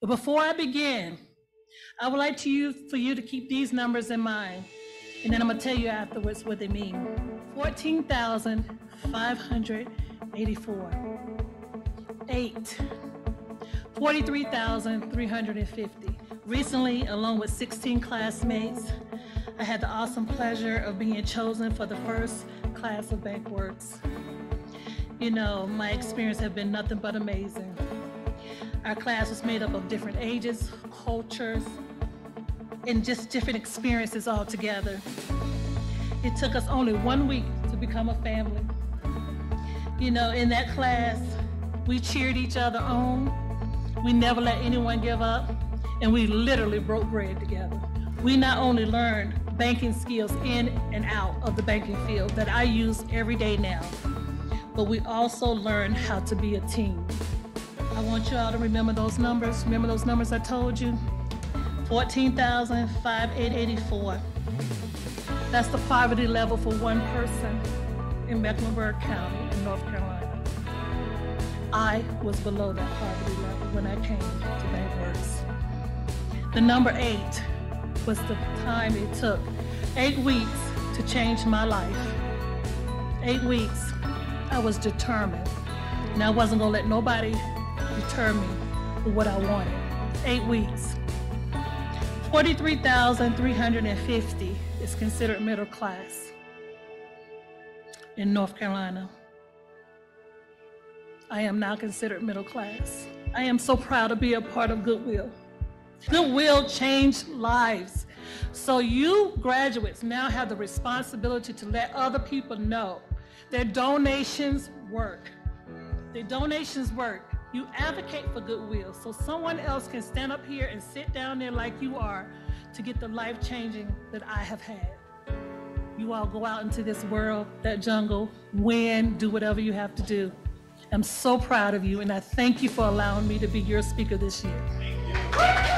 But before I begin, I would like to you for you to keep these numbers in mind, and then I'm gonna tell you afterwards what they mean. Fourteen thousand five hundred eighty-four. Eight. Forty-three thousand three hundred and fifty. Recently, along with sixteen classmates, I had the awesome pleasure of being chosen for the first class of BankWorks. You know, my experience have been nothing but amazing. Our class was made up of different ages, cultures, and just different experiences all together. It took us only one week to become a family. You know, in that class, we cheered each other on. We never let anyone give up, and we literally broke bread together. We not only learned banking skills in and out of the banking field that I use every day now, but we also learned how to be a team. I want you all to remember those numbers. Remember those numbers I told you? 14,5884. That's the poverty level for one person in Mecklenburg County in North Carolina. I was below that poverty level when I came to BankWorks. The number eight was the time it took, eight weeks to change my life. Eight weeks, I was determined. And I wasn't gonna let nobody deter me for what I wanted. Eight weeks. 43,350 is considered middle class in North Carolina. I am now considered middle class. I am so proud to be a part of Goodwill. Goodwill changed lives. So you graduates now have the responsibility to let other people know that donations work. The donations work. You advocate for goodwill so someone else can stand up here and sit down there like you are to get the life changing that I have had. You all go out into this world, that jungle, win, do whatever you have to do. I'm so proud of you, and I thank you for allowing me to be your speaker this year.